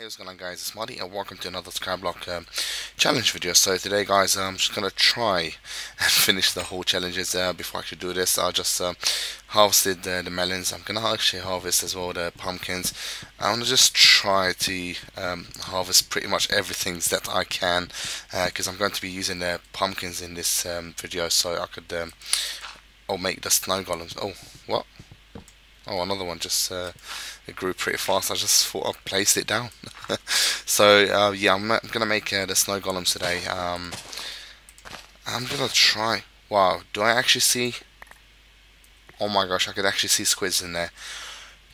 Hey what's going on guys, it's Mahdi and welcome to another Skyblock um, challenge video. So today guys I'm just going to try and finish the whole challenges uh, before I actually do this. I just um, harvested uh, the melons, I'm going to actually harvest as well the pumpkins. I'm going to just try to um, harvest pretty much everything that I can because uh, I'm going to be using the pumpkins in this um, video so I could um, oh, make the snow golems. Oh, what? Oh, another one just uh, it grew pretty fast. I just thought I placed it down. so uh, yeah, I'm, I'm, gonna make uh, the snow golems today. Um, I'm gonna try. Wow, do I actually see? Oh my gosh, I could actually see squids in there.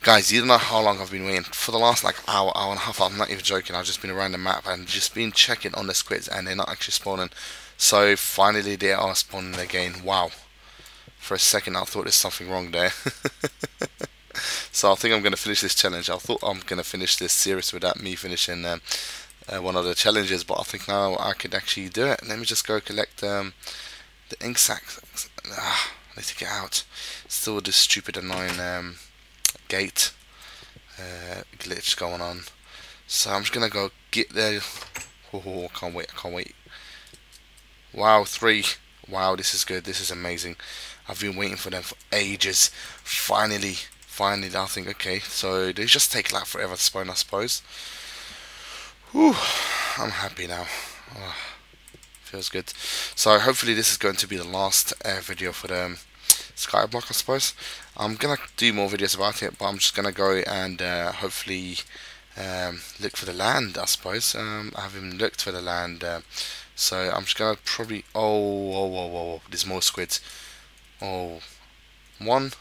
Guys, you don't know how long I've been waiting. For the last like hour, hour and a half, I'm not even joking. I've just been around the map and just been checking on the squids and they're not actually spawning. So finally they are spawning again. Wow. For a second I thought there's something wrong there. so I think I'm going to finish this challenge. I thought I'm going to finish this series without me finishing um, uh, one of the challenges, but I think now I could actually do it. Let me just go collect um, the ink sac. Ah, I need to get out. Still this stupid annoying um, gate uh, glitch going on. So I'm just going to go get there. Oh, I can't wait, I can't wait. Wow, three. Wow, this is good. This is amazing. I've been waiting for them for ages. Finally, finally, I think, okay, so they just take like forever to spawn, I suppose. Whew, I'm happy now. Oh, feels good. So hopefully this is going to be the last uh, video for the um, Skyblock, I suppose. I'm going to do more videos about it, but I'm just going to go and uh, hopefully um, look for the land, I suppose. Um, I haven't looked for the land, uh, so I'm just going to probably... Oh, oh, oh, oh, oh, there's more squids. Oh, one.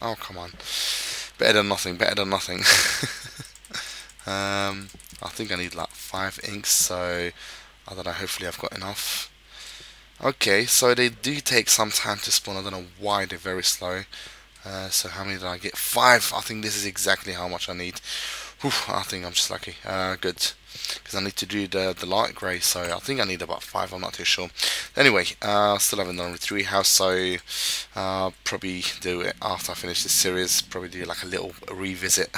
Oh, come on. Better than nothing, better than nothing. um, I think I need like five inks, so I don't know, hopefully I've got enough. Okay, so they do take some time to spawn. I don't know why they're very slow. Uh, so how many did I get? Five. I think this is exactly how much I need. Whew, I think I'm just lucky. Uh, good. Because I need to do the, the light grey, so I think I need about five, I'm not too sure. Anyway, uh, still haven't done three house, so uh, probably do it after I finish this series. Probably do like a little revisit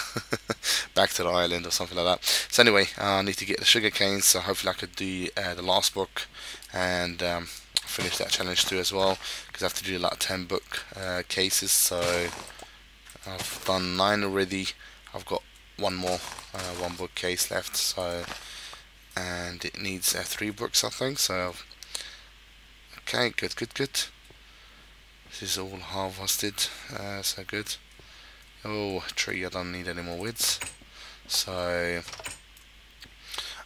back to the island or something like that. So anyway, uh, I need to get the sugar cane, so hopefully I could do uh, the last book and um, finish that challenge too as well. Because I have to do like 10 book uh, cases, so I've done 9 already. I've got one more uh, one bookcase left so and it needs uh, three books I think so okay good good good. This is all harvested uh, so good. Oh tree I don't need any more woods so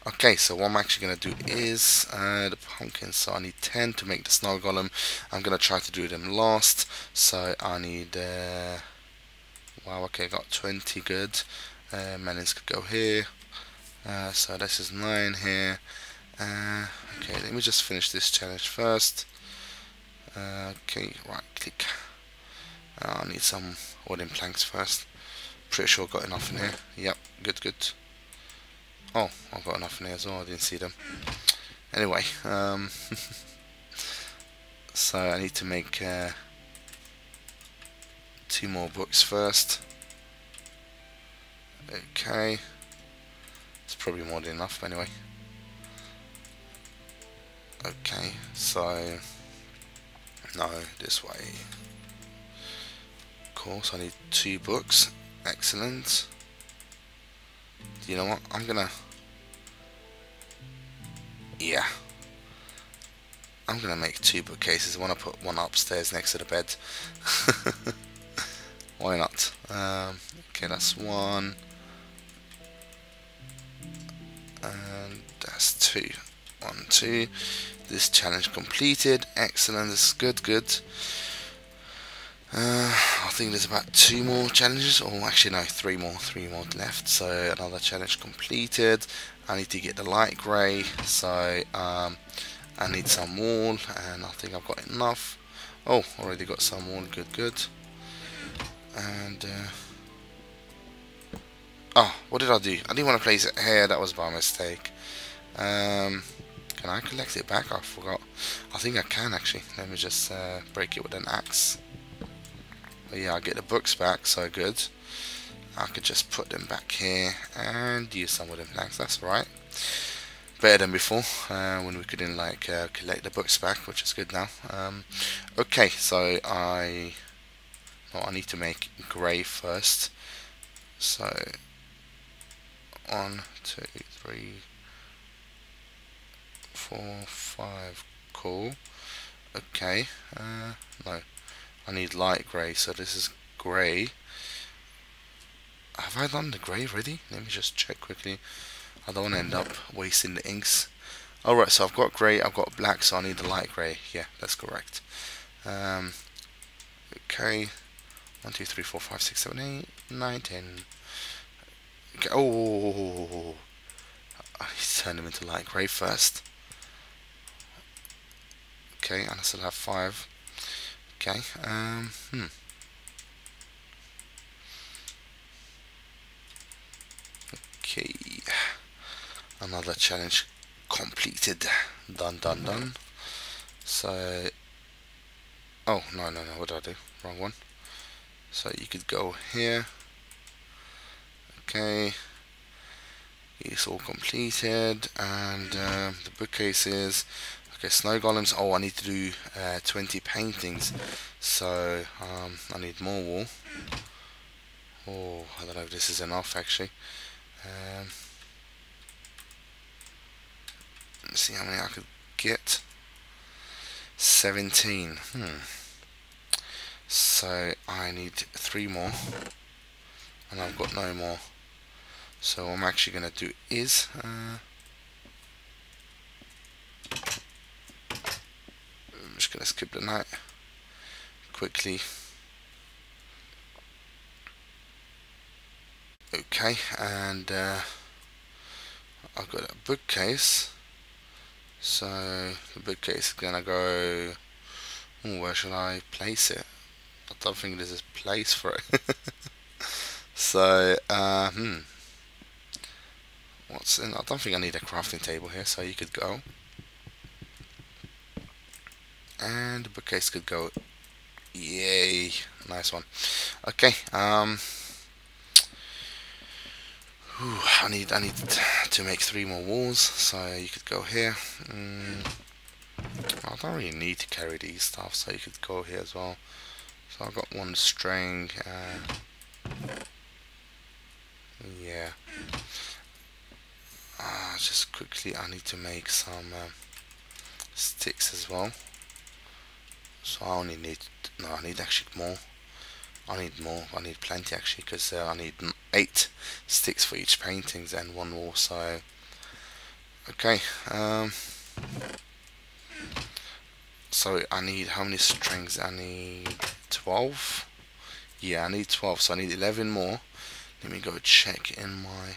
okay so what I'm actually going to do is uh, the pumpkins so I need 10 to make the snow golem. I'm going to try to do them last so I need uh, wow okay I got 20 good uh, melons could go here. Uh, so this is 9 here. Uh, okay let me just finish this challenge first. Uh, okay right click. Uh, I need some wooden planks first. Pretty sure I've got enough in here. Yep good good. Oh I've got enough in here as well. I didn't see them. Anyway um, so I need to make uh, two more books first Okay. It's probably more than enough anyway. Okay, so no, this way. Of course, I need two books. Excellent. You know what? I'm gonna. Yeah. I'm gonna make two bookcases. I want to put one upstairs next to the bed. Why not? Um, okay, that's one. And that's two. One two. This challenge completed. Excellent. This is good good. Uh, I think there's about two more challenges. Or actually no three more three more left. So another challenge completed. I need to get the light grey. So um, I need some wool and I think I've got enough. Oh already got some wool. Good good. And uh, Oh, what did I do? I didn't want to place it here. That was by mistake. Um, can I collect it back? I forgot. I think I can actually. Let me just uh, break it with an axe. But yeah, I get the books back, so good. I could just put them back here and use some of them blanks. That's right. Better than before uh, when we couldn't like uh, collect the books back, which is good now. Um, okay, so I well, I need to make grey first. So one, two, three, four, five. Cool. Okay. Uh, no, I need light grey. So this is grey. Have I done the grey already? Let me just check quickly. I don't want to end up wasting the inks. Alright, so I've got grey, I've got black, so I need the light grey. Yeah, that's correct. Um, okay. 1, 2, 3, 4, 5, 6, 7, 8, 9, 10. Okay. Oh, I turn them into light grey first. Okay, and I still have 5. Okay, um, hmm. Okay, another challenge completed. Done, done, done. So, oh, no, no, no, what did I do? Wrong one. So you could go here. Okay, it's all completed, and uh, the bookcases. Okay, snow golems. Oh, I need to do uh, 20 paintings, so um, I need more wool. Oh, I don't know if this is enough actually. Um, let's see how many I could get. 17. Hmm. So I need three more, and I've got no more. So what I'm actually going to do is. Uh, I'm just going to skip the night quickly. Okay, and uh, I've got a bookcase. So the bookcase is gonna go. Ooh, where should I place it? I don't think there's a place for it. so, uh, hmm. What's in? I don't think I need a crafting table here, so you could go. And the bookcase could go. Yay! Nice one. Okay. Um. Whew, I need I need to make three more walls, so you could go here. Mm, I don't really need to carry these stuff, so you could go here as well. So I've got one string. Uh, yeah. Uh, just quickly, I need to make some uh, sticks as well. So I only need no, I need actually more. I need more. I need plenty actually because uh, I need eight sticks for each paintings and one more. So okay. Um, so I need how many strings? I need 12. Yeah, I need 12. So I need 11 more. Let me go check in my.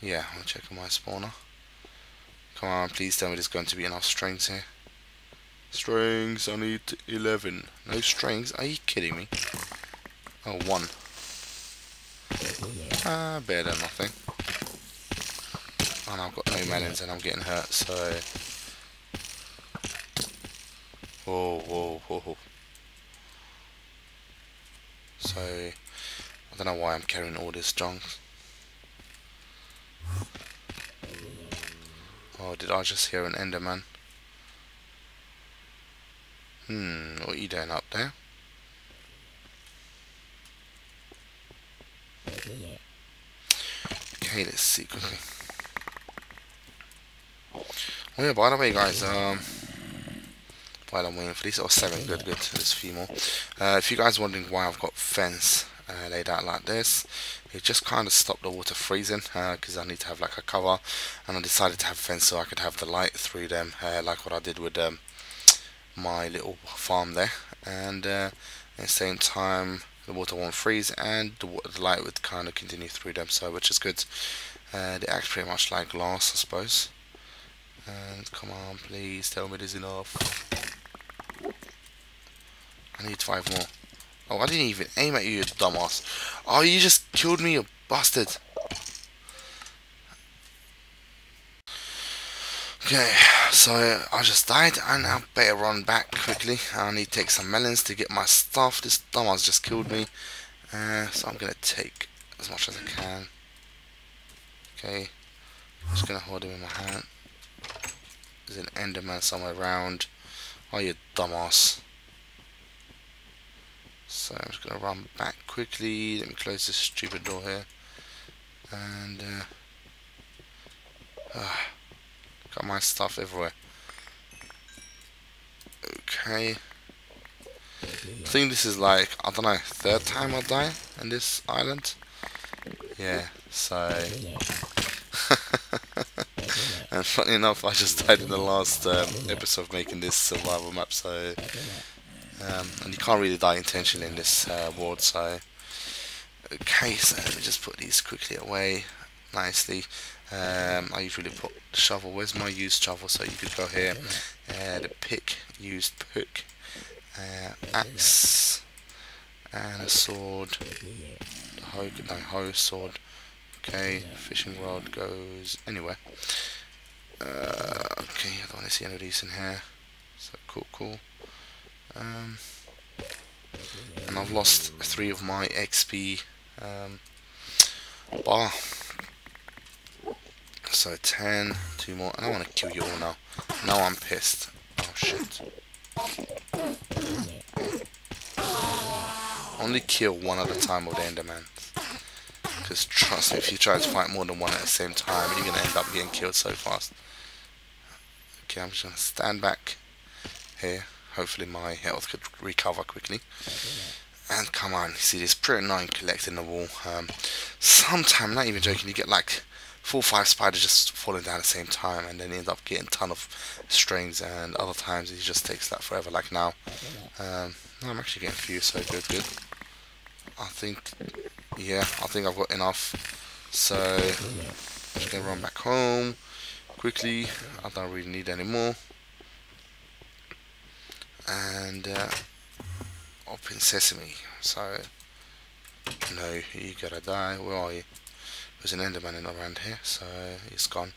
Yeah, I'm checking my spawner. Come on, please tell me there's going to be enough strings here. Strings, I need 11. No strings? Are you kidding me? Oh, one. Ah, better than nothing. And I've got no melons and I'm getting hurt, so... Whoa, whoa, whoa. So, I don't know why I'm carrying all this junk. Oh, did I just hear an Enderman? Hmm, what are you doing up there? Okay, let's see quickly. Oh yeah, by the way guys, um, while I'm waiting for these, oh seven, good, good, there's a few more. Uh, if you guys are wondering why I've got fence uh, laid out like this, it just kind of stopped the water freezing because uh, I need to have like a cover. And I decided to have a fence so I could have the light through them uh, like what I did with um, my little farm there. And uh, at the same time the water won't freeze and the, the light would kind of continue through them so which is good. They act pretty much like glass I suppose. And come on please tell me there's enough. I need five more oh I didn't even aim at you you dumbass oh you just killed me you bastard Okay, so I just died and I better run back quickly. I need to take some melons to get my stuff. This dumbass just killed me. Uh, so I'm gonna take as much as I can. Okay, I'm just gonna hold him in my hand. There's an Enderman somewhere around. Oh, you dumbass. So I'm just gonna run back quickly. Let me close this stupid door here. And uh, uh, got my stuff everywhere. Okay. I think this is like, I don't know, third time I die in this island. Yeah, so... and funny enough, I just died in the last um, episode of making this survival map, so... Um, and you can't really die intentionally in this uh, world, so... Okay, so let me just put these quickly away, nicely. Um, I usually put the shovel, where's my used shovel, so you could go here. Uh, the pick, used pick uh, axe and a sword. Hoe, no, hoe, sword. Okay, fishing rod goes anywhere. Uh, okay, I don't want to see any of these in here. So cool, cool. Um, and I've lost three of my XP um, bar. So 10, two more, I want to kill you all now. Now I'm pissed. Oh shit. Only kill one at a time with the Enderman. Because trust me, if you try to fight more than one at the same time, you're going to end up getting killed so fast. Okay, I'm just going to stand back here. Hopefully my health could recover quickly. And come on, see this pretty annoying collecting the wall. Um, sometimes, not even joking, you get like four or five spiders just falling down at the same time and then you end up getting a ton of strings and other times it just takes that forever like now. Um, I'm actually getting a few, so good, good. I think, yeah, I think I've got enough. So, I'm just going to run back home quickly. I don't really need any more. And, uh, open sesame. So, no, you gotta die. Where are you? There's an Enderman around here, so he's gone.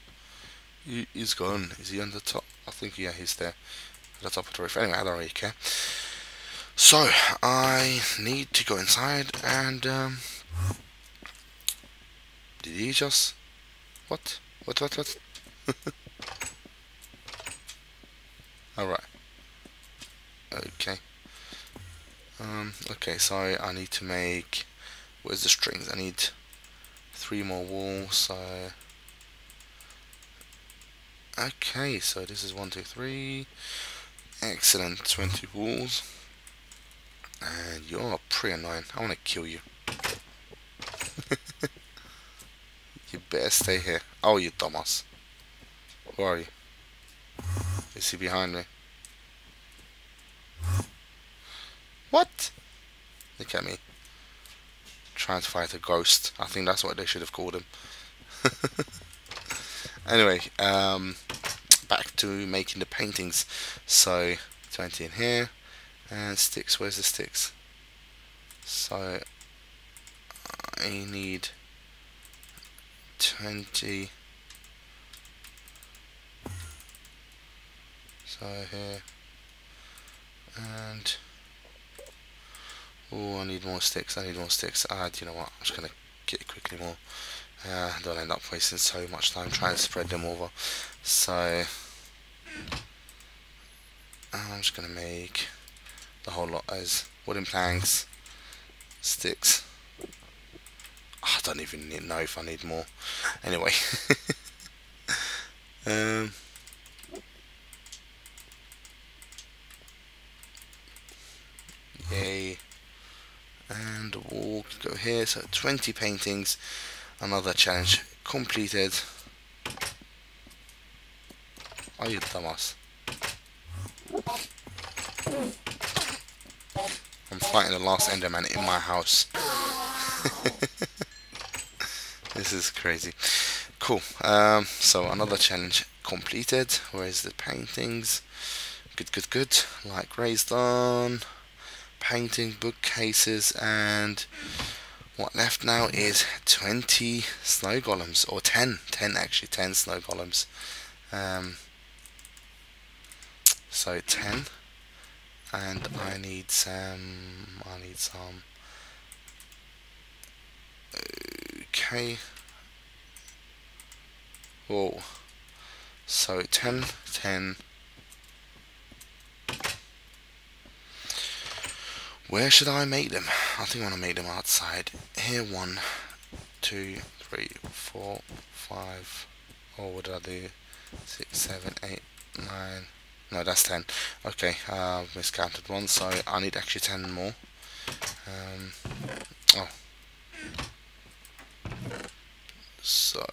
He, he's gone. Is he on the top? I think, yeah, he's there. At the top of the roof. Anyway, I don't really care. So, I need to go inside and, um, did he just, what? What, what, what? Alright. Okay. Um, okay, so I need to make, where's the strings? I need three more walls, so, okay, so this is one, two, three, excellent, 20 walls. And you're pretty annoying. I want to kill you. you better stay here. Oh, you dumbass. Where are you? Is he behind me? What? Look at me. Trying to fight a ghost. I think that's what they should have called him. anyway, um, back to making the paintings. So, 20 in here and sticks where's the sticks so I need 20 so here and oh I need more sticks I need more sticks ah do you know what I'm just gonna get quickly more uh, don't end up wasting so much time trying to spread them over so I'm just gonna make the whole lot as wooden planks, sticks. Oh, I don't even need, know if I need more. Anyway. um, yay. And wall go here. So 20 paintings. Another challenge completed. Are you dumbass? I'm fighting the last Enderman in my house. this is crazy. Cool. Um, so another challenge completed. Where's the paintings? Good, good, good. Like raised on. Painting, bookcases, and what left now is 20 snow golems, or 10, 10 actually, 10 snow golems. Um, so 10 and I need some I need some Okay. Whoa. So 10, 10. Where should I make them? I think I want to make them outside. Here, one, two, three, four, five. Oh, what did I do? Six, seven, eight, nine. No, that's ten. Okay, uh, miscounted one, so I need actually ten more. Um, oh. So.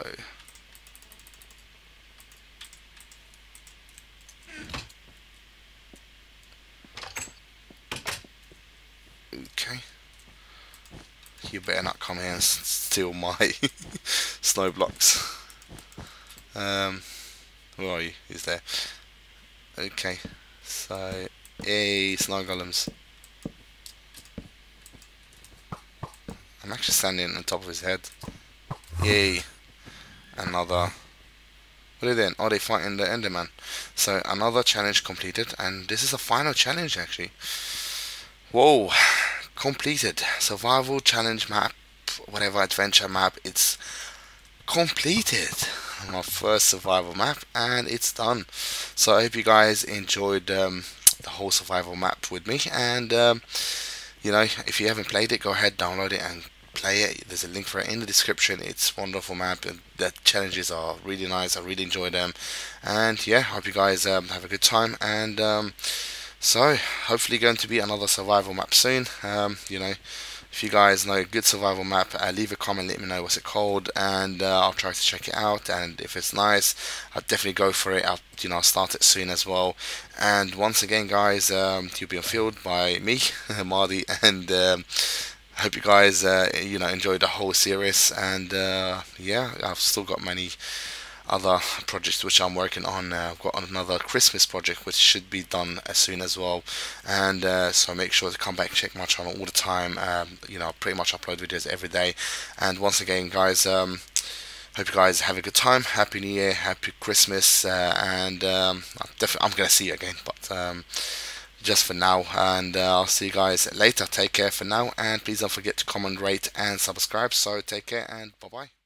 Okay. You better not come here and steal my snow blocks. Um, where are you? He's there. Okay. So, hey, snow golems. I'm actually standing on top of his head. Yay. Another. What are they doing? Oh, they're fighting the Enderman. So, another challenge completed. And this is the final challenge, actually. Whoa completed. Survival challenge map whatever adventure map it's completed. My first survival map and it's done. So I hope you guys enjoyed um, the whole survival map with me and um, you know if you haven't played it go ahead download it and play it. There's a link for it in the description. It's wonderful map and the challenges are really nice. I really enjoy them. And yeah hope you guys um, have a good time and um, so, hopefully going to be another survival map soon. Um, you know, if you guys know a good survival map, uh, leave a comment, let me know what's it called, and uh, I'll try to check it out. And if it's nice, I'll definitely go for it. I'll, you know, start it soon as well. And once again, guys, um, you'll be field by me, Mahdi, and um, hope you guys, uh, you know, enjoyed the whole series. And uh, yeah, I've still got many other projects which I'm working on. Uh, I've got another Christmas project which should be done as soon as well, and uh, so make sure to come back check my channel all the time. Um, you know, I pretty much upload videos every day. And once again, guys. Um, hope you guys have a good time. Happy New Year, Happy Christmas, uh, and um, I'm gonna see you again, but um, just for now. And uh, I'll see you guys later. Take care for now, and please don't forget to comment, rate, and subscribe. So take care, and bye bye.